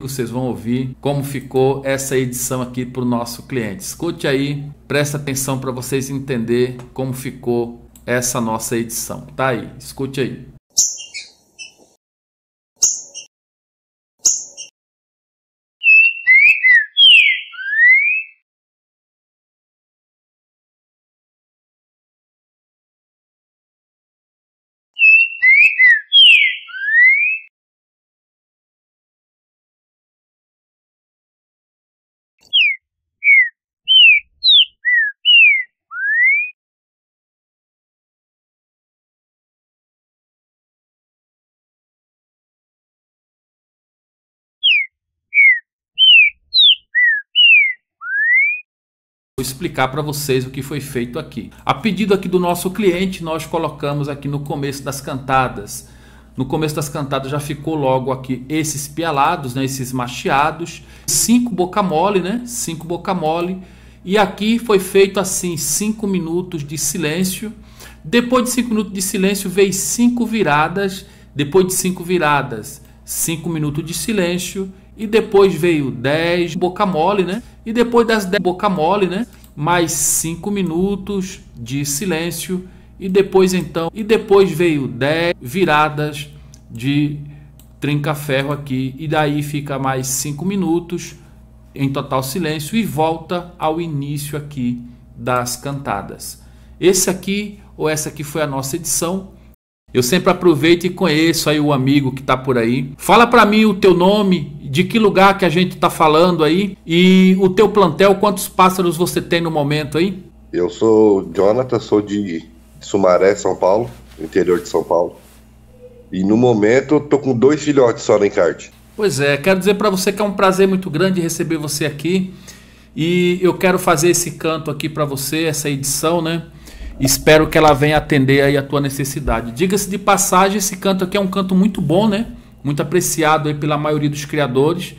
vocês vão ouvir como ficou essa edição aqui para o nosso cliente. Escute aí, presta atenção para vocês entender como ficou essa nossa edição. Tá aí, escute aí. Vou explicar para vocês o que foi feito aqui. A pedido aqui do nosso cliente, nós colocamos aqui no começo das cantadas. No começo das cantadas já ficou logo aqui esses pialados, né, esses macheados, cinco boca mole, né, cinco boca mole. E aqui foi feito assim cinco minutos de silêncio. Depois de cinco minutos de silêncio veio cinco viradas. Depois de cinco viradas, cinco minutos de silêncio e depois veio 10 boca mole, né? E depois das 10 boca mole, né? Mais 5 minutos de silêncio e depois então, e depois veio 10 viradas de trinca-ferro aqui e daí fica mais 5 minutos em total silêncio e volta ao início aqui das cantadas. Esse aqui ou essa aqui foi a nossa edição eu sempre aproveito e conheço aí o amigo que está por aí. Fala para mim o teu nome, de que lugar que a gente está falando aí e o teu plantel, quantos pássaros você tem no momento aí? Eu sou Jonathan, sou de Sumaré, São Paulo, interior de São Paulo. E no momento eu tô com dois filhotes só no encarte. Pois é, quero dizer para você que é um prazer muito grande receber você aqui. E eu quero fazer esse canto aqui para você, essa edição, né? Espero que ela venha atender aí a tua necessidade. Diga-se de passagem, esse canto aqui é um canto muito bom, né? Muito apreciado aí pela maioria dos criadores.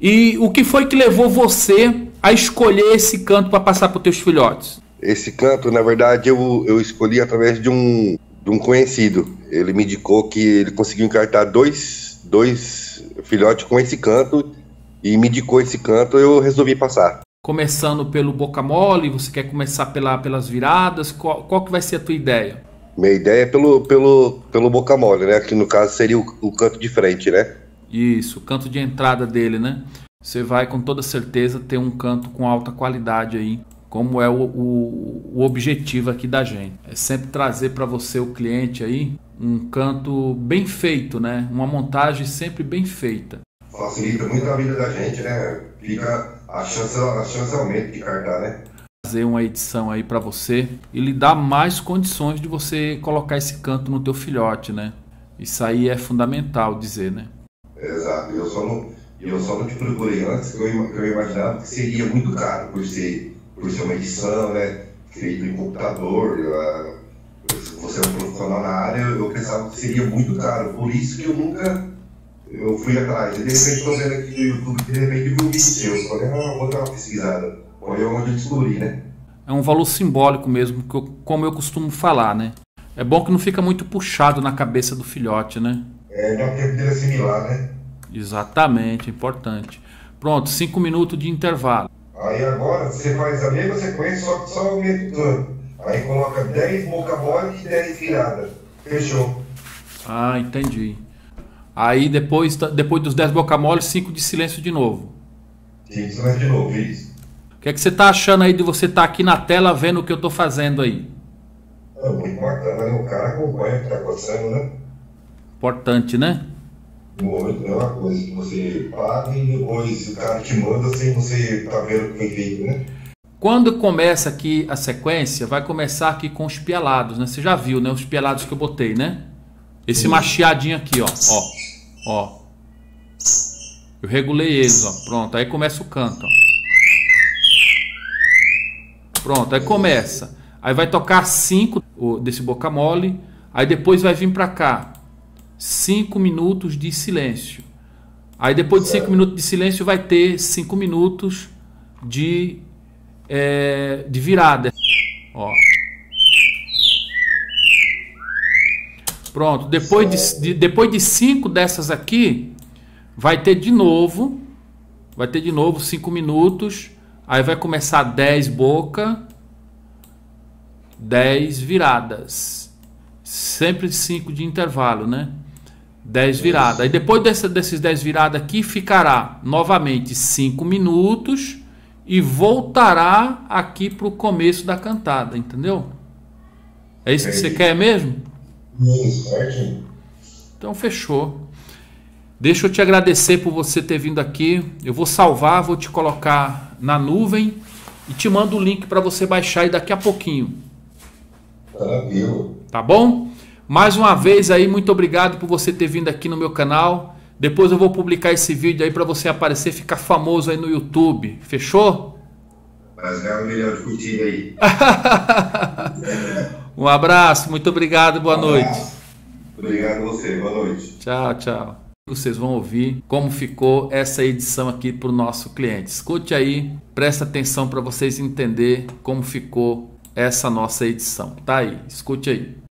E o que foi que levou você a escolher esse canto para passar para os teus filhotes? Esse canto, na verdade, eu, eu escolhi através de um, de um conhecido. Ele me indicou que ele conseguiu encartar dois, dois filhotes com esse canto e me indicou esse canto, eu resolvi passar começando pelo boca mole? Você quer começar pela, pelas viradas? Qual, qual, que vai ser a tua ideia? Minha ideia é pelo, pelo, pelo boca mole, né? Que no caso seria o, o canto de frente, né? Isso, o canto de entrada dele, né? Você vai com toda certeza ter um canto com alta qualidade aí, como é o, o, o objetivo aqui da gente. É sempre trazer para você, o cliente aí, um canto bem feito, né? Uma montagem sempre bem feita. Facilita muito a vida da gente, né? Fica a chance, a chance aumenta de cartar, né? Fazer uma edição aí para você e lhe dar mais condições de você colocar esse canto no teu filhote, né? Isso aí é fundamental dizer, né? Exato. Eu só não, eu só não te procurei antes, que eu, eu imaginava que seria muito caro por ser, por ser uma edição, né? Feito em computador. Eu, você é um profissional na área, eu pensava que seria muito caro. Por isso que eu nunca eu fui atrás. De repente estou vendo aqui no YouTube, de repente vi um vídeo seu. Falei, ah, vou dar uma pesquisada. Foi onde eu descobri, né? É um valor simbólico mesmo, como eu costumo falar, né? É bom que não fica muito puxado na cabeça do filhote, né? É, dá tempo dele assimilar, né? Exatamente, importante. Pronto, 5 minutos de intervalo. Aí agora você faz a mesma sequência, só que só aumentando. Aí coloca 10 boca mole e 10 virada. Fechou. Ah, entendi. Aí depois, depois dos 10 boca mole, 5 de silêncio de novo. Sim, silêncio de novo, isso. O que, é que você está achando aí de você estar tá aqui na tela vendo o que eu estou fazendo aí? É muito bacana, né? O cara acompanha o que está acontecendo, né? Importante, né? Muito, é uma coisa que você paga e depois o cara te manda sem você estar tá vendo o que feito, né? Quando começa aqui a sequência, vai começar aqui com os pialados, né? Você já viu, né? Os pialados que eu botei, né? Esse macheadinho aqui, ó. Ó. Ó. Eu regulei eles, ó. Pronto. Aí começa o canto, ó. Pronto. Aí começa. Aí vai tocar 5 desse boca mole. Aí depois vai vir pra cá. 5 minutos de silêncio. Aí depois de 5 minutos de silêncio vai ter 5 minutos de, é, de virada. Ó. Pronto, depois de, de, depois de cinco dessas aqui, vai ter de novo, vai ter de novo 5 minutos, aí vai começar 10 boca, 10 viradas. Sempre 5 de intervalo, né? 10 viradas. Aí depois desse, desses 10 viradas aqui, ficará novamente 5 minutos e voltará aqui para o começo da cantada, entendeu? É isso que você quer mesmo? Isso, certinho. Então fechou. Deixa eu te agradecer por você ter vindo aqui. Eu vou salvar, vou te colocar na nuvem e te mando o link para você baixar aí daqui a pouquinho. Tranquilo. Tá bom? Mais uma vez aí, muito obrigado por você ter vindo aqui no meu canal. Depois eu vou publicar esse vídeo aí para você aparecer, ficar famoso aí no YouTube. Fechou? Mas é um milhão de curtida aí. um abraço, muito obrigado, boa Um noite. Obrigado a você, boa noite. Tchau, tchau. Vocês vão ouvir como ficou essa edição aqui para o nosso cliente. Escute aí, presta atenção para vocês entender como ficou essa nossa edição. Tá aí, escute aí.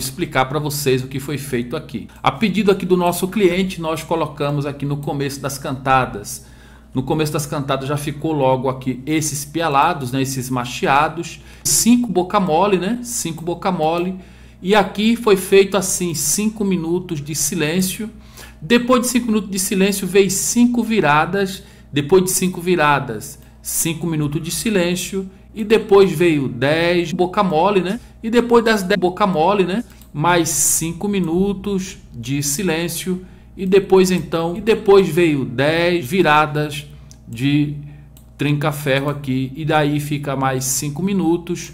Explicar para vocês o que foi feito aqui. A pedido aqui do nosso cliente, nós colocamos aqui no começo das cantadas. No começo das cantadas já ficou logo aqui esses pialados, né, esses macheados, cinco boca mole, né? Cinco boca mole. E aqui foi feito assim, cinco minutos de silêncio. Depois de cinco minutos de silêncio, veio cinco viradas. Depois de cinco viradas, cinco minutos de silêncio e depois veio 10 boca mole, né? E depois das 10 boca mole, né? Mais 5 minutos de silêncio e depois então, e depois veio 10 viradas de trinca-ferro aqui e daí fica mais 5 minutos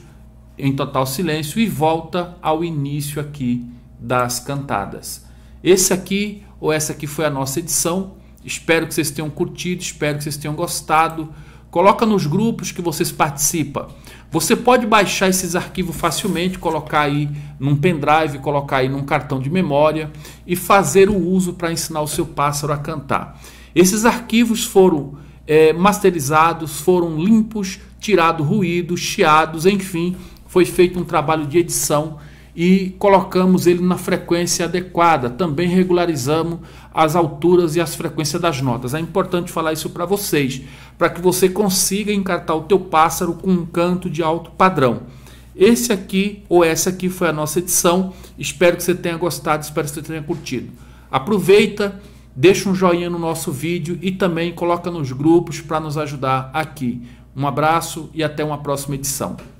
em total silêncio e volta ao início aqui das cantadas. Esse aqui ou essa aqui foi a nossa edição. Espero que vocês tenham curtido, espero que vocês tenham gostado. Coloca nos grupos que vocês participam. Você pode baixar esses arquivos facilmente, colocar aí num pendrive, colocar aí num cartão de memória e fazer o uso para ensinar o seu pássaro a cantar. Esses arquivos foram é, masterizados, foram limpos, tirado ruídos, chiados, enfim, foi feito um trabalho de edição e colocamos ele na frequência adequada. Também regularizamos as alturas e as frequências das notas. É importante falar isso para vocês, para que você consiga encartar o teu pássaro com um canto de alto padrão. Esse aqui ou essa aqui foi a nossa edição. Espero que você tenha gostado, espero que você tenha curtido. Aproveita, deixa um joinha no nosso vídeo e também coloca nos grupos para nos ajudar aqui. Um abraço e até uma próxima edição.